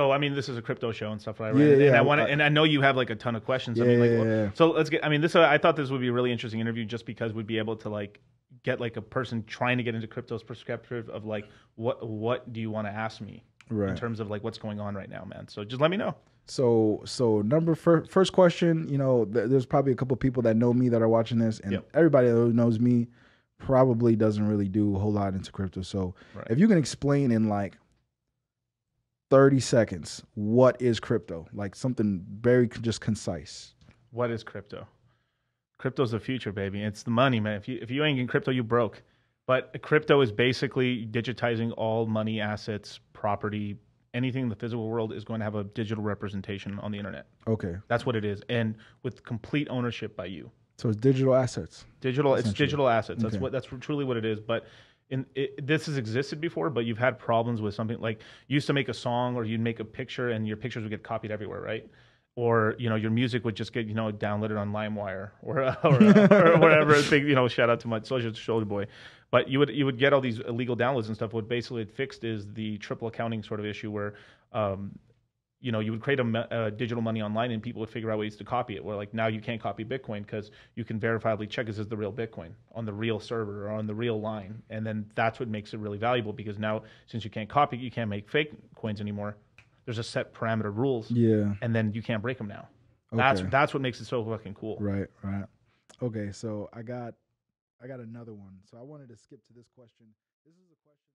So I mean, this is a crypto show and stuff, right? Yeah, and, yeah, and I want and I know you have like a ton of questions. I Yeah, mean, like, yeah, yeah. so let's get. I mean, this I thought this would be a really interesting interview just because we'd be able to like get like a person trying to get into crypto's perspective of like what what do you want to ask me in terms of like what's going on right now, man. So just let me know. So so number fir- first question, you know, th- there's probably a couple people that know me that are watching this, and Yep. everybody that knows me probably doesn't really do a whole lot into crypto. So Right. if you can explain in like 30 seconds what is crypto, like something very just concise. What is crypto? Crypto's the future, baby. It's the money, man. If you if you ain't in crypto, you broke. But crypto is basically digitizing all money, assets, property, anything in the physical world is going to have a digital representation on the internet. Okay, That's what it is, and with complete ownership by you. so it's digital assets. Digital, it's digital assets. That's Okay. what that's truly what it is. But in it, this has existed before, but you've had problems with something like you used to make a song or you'd make a picture and your pictures would get copied everywhere, right? Or you know your music would just get you know downloaded on LimeWire or or, or wherever. Big you know shout out to my social Soulja Boy, but you would you would get all these illegal downloads and stuff. What basically it fixed is the triple accounting sort of issue where. Um, you know, you would create a, uh, digital money online, and people would figure out ways to copy it. Where like now you can't copy Bitcoin because you can verifiably check this is the real Bitcoin on the real server or on the real line, and then that's what makes it really valuable because now since you can't copy, you can't make fake coins anymore. There's a set parameter rules, Yeah. and then you can't break them now. okay. That's that's what makes it so fucking cool. Right, right. Okay, so I got I got another one. So I wanted to skip to this question. This is a question